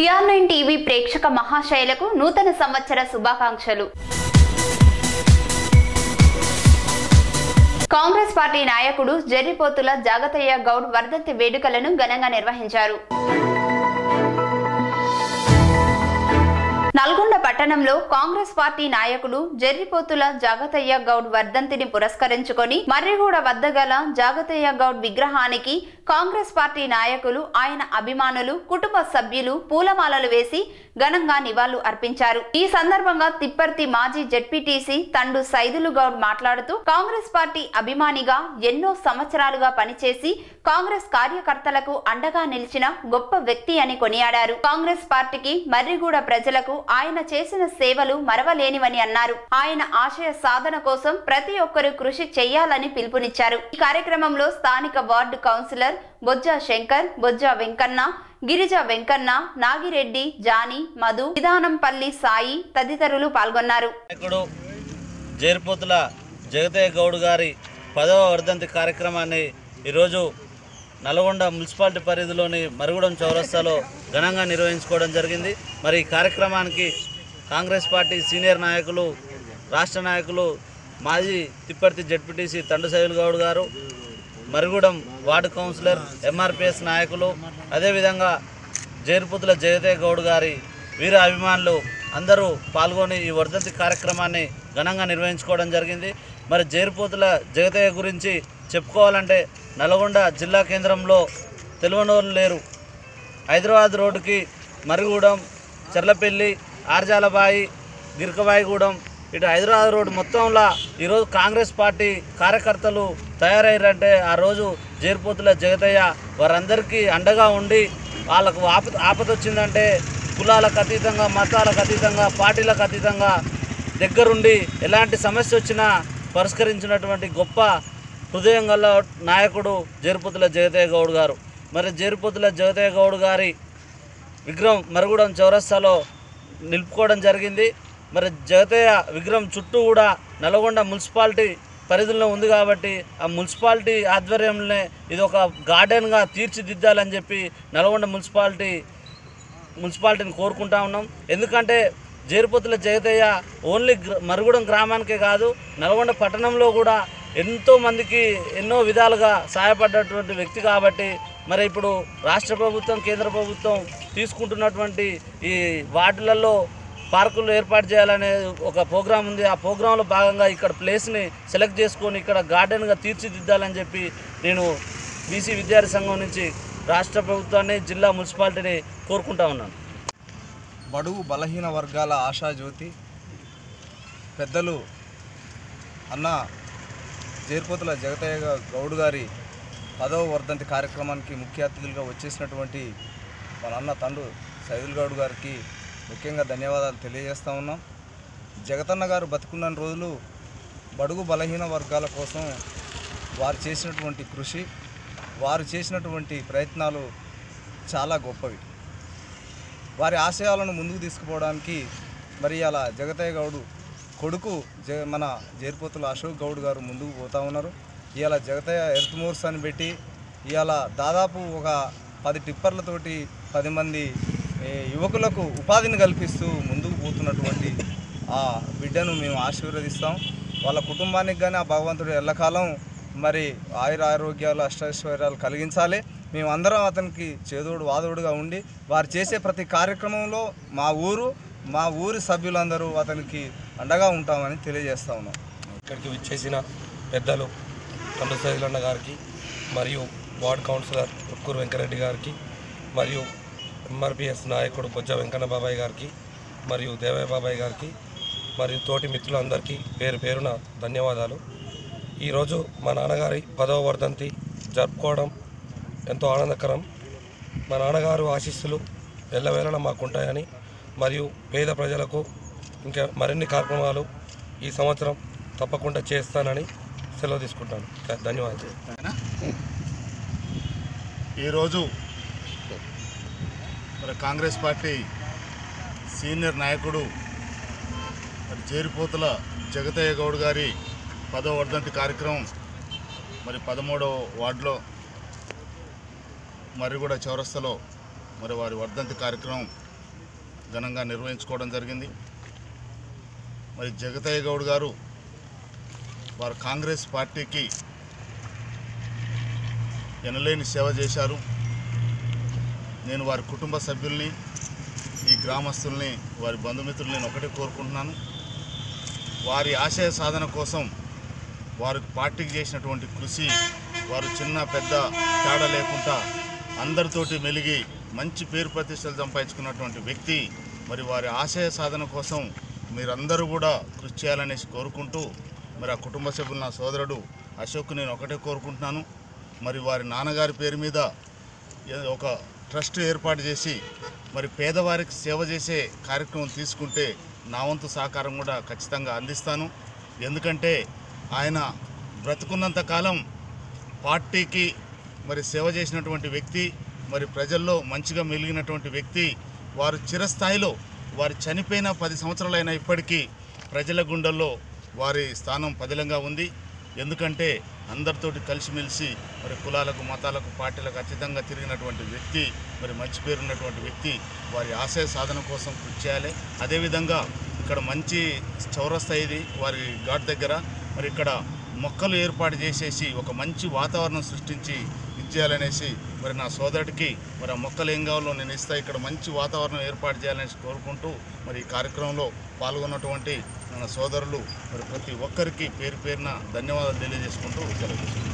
TR nine TV ప్రేక్షక మహాశైలకు నూతన సంవత్సర శుభాకాంక్షలు. కాంగ్రెస్ పార్టీ నాయకుడు జర్రిపోతుల జాగతయ్య గౌడ్ వర్ధంతి వేడుకలను ఘనంగా నిర్వహించారు. నల్గొండ పట్టణంలో కాంగ్రెస్ పార్టీ నాయకులు జర్రిపోతుల జాగతయ్య గౌడ్ వర్ధంతిని పురస్కరించుకొని మర్రిగూడ వద్ద గల జాగతయ్య గౌడ్ విగ్రహానికి కాంగ్రెస్ పార్టీ నాయకులు ఆయన అభిమానులు కుటుంబ సభ్యులు పూలమాలలు వేసి ఘనంగా నివాళులు అర్పించారు. ఈ సందర్భంగా తిప్పర్తి మాజీ జడ్పీటీసీ తండు సైదులు గౌడ్ మాట్లాడుతూ కాంగ్రెస్ పార్టీ అభిమానిగా ఎన్నో సంవత్సరాలుగా పనిచేసి కాంగ్రెస్ కార్యకర్తలకు అండగా నిలిచిన గొప్ప వ్యక్తి అని కొనియాడారు. కాంగ్రెస్ పార్టీకి మర్రిగూడ ప్రజలకు ఆయన చేసిన సేవలు మరవలేనివని అన్నారు. ఆయన ఆశయ సాధన కోసం ప్రతి ఒక్కరూ కృషి చేయాలని పిలుపునిచ్చారు. ఈ కార్యక్రమంలో స్థానిక వార్డు కౌన్సిలర్ బొజ్జా శంకర్ బొజ్జా వెంకన్న గిరిజ వెంకన్న నాగిరెడ్డి జాని మధు విధానంపల్లి సాయి తదితరులు పాల్గొన్నారు. నాయకుడు జగతయ్య గౌడ్ గారి పదవ వర్ధంతి కార్యక్రమాన్ని ఈరోజు నల్గొండ మున్సిపాలిటీ పరిధిలోని మరుగుడం చౌరస్తాలో ఘనంగా నిర్వహించుకోవడం జరిగింది. మరి ఈ కార్యక్రమానికి కాంగ్రెస్ పార్టీ సీనియర్ నాయకులు రాష్ట్ర నాయకులు మాజీ తిప్పర్తి జడ్పీటీసీ తండు గౌడ్ గారు మరుగుడం వార్డు కౌన్సిలర్ ఎంఆర్పిఎస్ నాయకులు అదేవిధంగా జేరుపుతుల జయదే గౌడ్ గారి వీర అభిమానులు అందరూ పాల్గొని ఈ వర్ధంతి కార్యక్రమాన్ని ఘనంగా నిర్వహించుకోవడం జరిగింది. మరి జేరుపోతుల జగతయ్య గురించి చెప్పుకోవాలంటే నల్గొండ జిల్లా కేంద్రంలో తెలివనోళ్ళు లేరు. హైదరాబాద్ రోడ్డుకి మరుగుగూడెం చెర్లపల్లి ఆర్జాలబాయి గిరికబాయిగూడెం ఇటు హైదరాబాద్ రోడ్డు మొత్తంలో ఈరోజు కాంగ్రెస్ పార్టీ కార్యకర్తలు తయారయ్యారంటే ఆ రోజు జేరిపోతుల జగతయ్య వారందరికీ అండగా ఉండి వాళ్ళకు ఆప ఆపద వచ్చిందంటే కులాలకు అతీతంగా మతాలకు అతీతంగా పార్టీలకు అతీతంగా దగ్గరుండి ఎలాంటి సమస్య వచ్చినా పరిష్కరించినటువంటి గొప్ప హృదయం గల నాయకుడు జేరుపోతుల జగతయ్య గౌడ్ గారు. మరి జేరుపోతుల జగతయ్య గౌడ్ గారి విగ్రహం మరుగుడం చౌరస్తాలో నిలుపుకోవడం జరిగింది. మరి జగతయ్య విగ్రహం చుట్టూ కూడా నల్గొండ మున్సిపాలిటీ పరిధిలో ఉంది కాబట్టి ఆ మున్సిపాలిటీ ఆధ్వర్యంలోనే ఇది ఒక గార్డెన్గా తీర్చిదిద్దాలని చెప్పి నల్గొండ మున్సిపాలిటీ మున్సిపాలిటీని కోరుకుంటా ఉన్నాం. ఎందుకంటే జేరుపతుల జగతయ్య ఓన్లీ మరుగుడం గ్రామానికే కాదు నల్గొండ పట్టణంలో కూడా ఎంతోమందికి ఎన్నో విధాలుగా సహాయపడ్డటువంటి వ్యక్తి కాబట్టి మరి ఇప్పుడు రాష్ట్ర ప్రభుత్వం కేంద్ర ప్రభుత్వం తీసుకుంటున్నటువంటి ఈ వార్డులలో పార్కులు ఏర్పాటు చేయాలనే ఒక ప్రోగ్రాం ఉంది. ఆ ప్రోగ్రాంలో భాగంగా ఇక్కడ ప్లేస్ని సెలెక్ట్ చేసుకొని ఇక్కడ గార్డెన్గా తీర్చిదిద్దాలని చెప్పి నేను బీసీ విద్యార్థి సంఘం నుంచి రాష్ట్ర ప్రభుత్వాన్ని జిల్లా మున్సిపాలిటీని కోరుకుంటా ఉన్నాను. బడుగు బలహీన వర్గాల ఆశాజ్యోతి పెద్దలు అన్న జేర్పోతుల జగతయ్య గౌడ్ గారి పదవ వర్ధంతి కార్యక్రమానికి ముఖ్య అతిథులుగా వచ్చేసినటువంటి మన అన్న తండ్రి సైదుల్ గౌడ్ గారికి ముఖ్యంగా ధన్యవాదాలు తెలియజేస్తూ ఉన్నాం. జగతన్న గారు బతుకున్న రోజులు బడుగు బలహీన వర్గాల కోసం వారు చేసినటువంటి కృషి వారు చేసినటువంటి ప్రయత్నాలు చాలా గొప్పవి. వారి ఆశయాలను ముందుకు తీసుకుపోవడానికి మరి అలా జగతయ్య గౌడు కొడుకు జ మన జేర్పోతుల అశోక్ గౌడ్ గారు ముందుకు పోతా ఉన్నారు. ఇవాళ జగతయ్య ఎర్త్ మోర్స్ అని పెట్టి ఇవాళ దాదాపు ఒక పది టిప్పర్లతోటి పది మంది యువకులకు ఉపాధిని కల్పిస్తూ ముందుకు పోతున్నటువంటి ఆ బిడ్డను మేము ఆశీర్వదిస్తాం. వాళ్ళ కుటుంబానికి కానీ ఆ భగవంతుడు ఎల్లకాలం మరి ఆయుర ఆరోగ్యాలు అష్టైశ్వర్యాలు కలిగించాలి. మేమందరం అతనికి చేదోడు వాదోడుగా ఉండి వారు చేసే ప్రతి కార్యక్రమంలో మా ఊరు మా ఊరి సభ్యులందరూ అతనికి అండగా ఉంటామని తెలియజేస్తా ఉన్నాం. ఇక్కడికి విచ్చేసిన పెద్దలు తండ్రి సైదులన్న గారికి మరియు వార్డ్ కౌన్సిలర్ ఉక్కూరు వెంకరెడ్డి గారికి మరియు ఎంఆర్పిఎస్ నాయకుడు బొజ్జ వెంకన్న బాబాయ్ గారికి మరియు దేవయ్య బాబాయ్ గారికి మరియు తోటి మిత్రులందరికీ పేరు పేరున ధన్యవాదాలు. ఈరోజు మా నాన్నగారి పదవ వర్ధంతి జరుపుకోవడం ఎంతో ఆనందకరం. మా నాన్నగారు ఆశీస్సులు ఎల్లవేళలా మాకుంటాయని మరియు పేద ప్రజలకు ఇంకా మరిన్ని కార్యక్రమాలు ఈ సంవత్సరం తప్పకుండా చేస్తానని సెలవు తీసుకుంటాను. ధన్యవాదాలు. ఈరోజు మరి కాంగ్రెస్ పార్టీ సీనియర్ నాయకుడు మరి చేరిపోతుల జగతయ్య గౌడ్ గారి పదో వర్ధంతి కార్యక్రమం మరి పదమూడవ వార్డులో మర్రిగూడ చౌరస్తలో మరి వారి వర్ధంతి కార్యక్రమం ఘనంగా నిర్వహించుకోవడం జరిగింది. మరి జగతయ్య గౌడ్ గారు వారు కాంగ్రెస్ పార్టీకి ఎనలేని సేవ చేశారు. నేను వారి కుటుంబ సభ్యుల్ని ఈ గ్రామస్తుల్ని వారి బంధుమిత్రుల్ని నేను ఒకటే కోరుకుంటున్నాను. వారి ఆశయ సాధన కోసం వారు పార్టీకి చేసినటువంటి కృషి వారు చిన్న పెద్ద తేడా లేకుండా అందరితోటి మెలిగి మంచి పేరు ప్రతిష్టలు సంపాదించుకున్నటువంటి వ్యక్తి మరి వారి ఆశయ సాధన కోసం మీరందరూ కూడా కృషి చేయాలనేసి కోరుకుంటూ మరి ఆ కుటుంబ సభ్యులు నా సోదరుడు అశోక్ నేను ఒకటే కోరుకుంటున్నాను. మరి వారి నాన్నగారి పేరు మీద ఒక ట్రస్ట్ ఏర్పాటు చేసి మరి పేదవారికి సేవ చేసే కార్యక్రమం తీసుకుంటే నా వంతు సహకారం కూడా ఖచ్చితంగా అందిస్తాను. ఎందుకంటే ఆయన బ్రతుకున్నంత కాలం పార్టీకి మరి సేవ చేసినటువంటి వ్యక్తి మరి ప్రజల్లో మంచిగా మెలిగినటువంటి వ్యక్తి వారు చిరస్థాయిలో వారు చనిపోయిన పది సంవత్సరాలైన ఇప్పటికీ ప్రజల గుండెల్లో వారి స్థానం పదిలంగా ఉంది. ఎందుకంటే అందరితోటి కలిసిమెలిసి మరి కులాలకు మతాలకు పార్టీలకు అతీతంగా తిరిగినటువంటి వ్యక్తి మరి మంచి పేరున్నటువంటి వ్యక్తి వారి ఆశయ సాధన కోసం కృషి చేయాలి. అదేవిధంగా ఇక్కడ మంచి చౌరస్తా ఇది వారి ఘాట్ దగ్గర. మరి ఇక్కడ మొక్కలు ఏర్పాటు చేసేసి ఒక మంచి వాతావరణం సృష్టించి చేయాలనేసి మరి నా సోదరుడికి మరి ఆ మొక్కలు నేను ఇస్తా ఇక్కడ మంచి వాతావరణం ఏర్పాటు చేయాలనేసి కోరుకుంటూ మరి ఈ కార్యక్రమంలో పాల్గొన్నటువంటి మన సోదరులు మరి ప్రతి ఒక్కరికి పేరు పేరున ధన్యవాదాలు తెలియజేసుకుంటూ సెలవు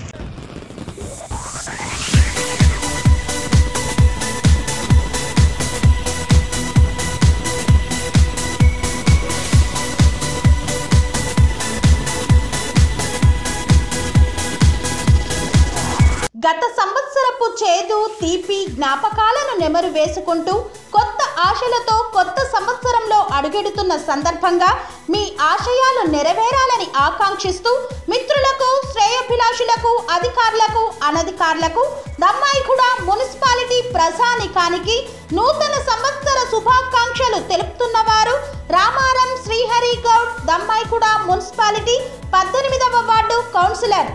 గత సంవత్సరపు చేదు తీపి జ్ఞాపకాలను నెమరు వేసుకుంటూ కొత్త ఆశలతో కొత్త సంవత్సరంలో అడుగెడుతున్న సందర్భంగా మీ ఆశయాలు నెరవేరాలని ఆకాంక్షిస్తూ మిత్రులకు శ్రేయభిలాషులకు అధికారులకు అనధికారులకు దమ్మాయిగూడ మున్సిపాలిటీ ప్రజానికానికి నూతన సంవత్సర శుభాకాంక్షలు తెలుపుతున్నవారు రామారం శ్రీహరి గౌడ్ దమ్మాయిగూడ మున్సిపాలిటీ పద్దెనిమిదవ వార్డు కౌన్సిలర్.